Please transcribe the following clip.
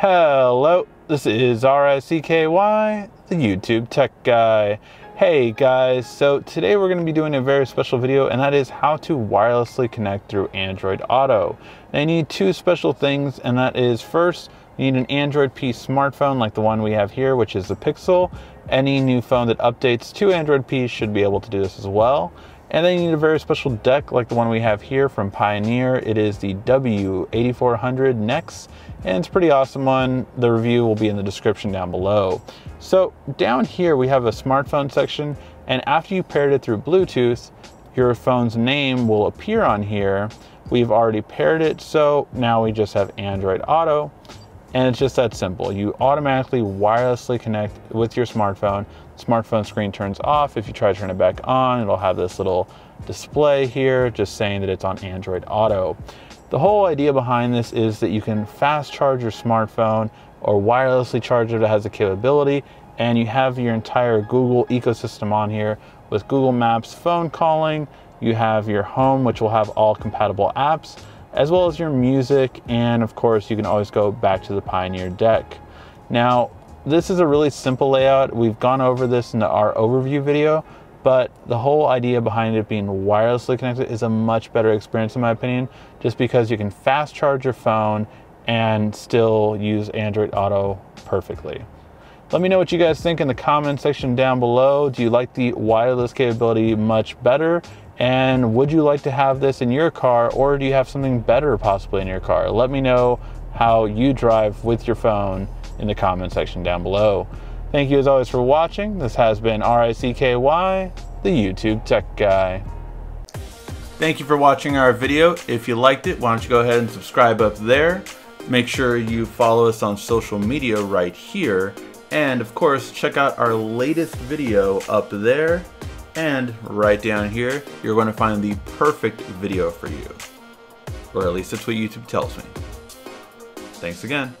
Hello, this is R-I-C-K-Y, the YouTube Tech Guy. Hey guys, so today we're going to be doing a very special video and that is how to wirelessly connect through Android Auto. Now you need two special things and that is first, you need an Android P smartphone like the one we have here, which is the Pixel. Any new phone that updates to Android P should be able to do this as well. And then you need a very special deck like the one we have here from Pioneer. It is the W8400 NEX, and it's a pretty awesome one. The review will be in the description down below. So down here we have a smartphone section, and after you paired it through Bluetooth, your phone's name will appear on here. We've already paired it, so now we just have Android Auto. And it's just that simple. You automatically wirelessly connect with your smartphone. Smartphone screen turns off. If you try to turn it back on, it'll have this little display here just saying that it's on Android Auto. The whole idea behind this is that you can fast charge your smartphone or wirelessly charge it it has the capability and you have your entire Google ecosystem on here with Google Maps phone calling. You have your home, which will have all compatible apps as well as your music. And of course, you can always go back to the Pioneer deck. Now, this is a really simple layout. We've gone over this in our overview video, but the whole idea behind it being wirelessly connected is a much better experience in my opinion, just because you can fast charge your phone and still use Android Auto perfectly. Let me know what you guys think in the comment section down below. Do you like the wireless capability much better? And would you like to have this in your car or do you have something better possibly in your car? Let me know how you drive with your phone in the comment section down below. Thank you as always for watching. This has been R-I-C-K-Y, the YouTube Tech Guy. Thank you for watching our video. If you liked it, why don't you go ahead and subscribe up there. Make sure you follow us on social media right here and of course, check out our latest video up there. And right down here, you're going to find the perfect video for you. Or at least that's what YouTube tells me. Thanks again.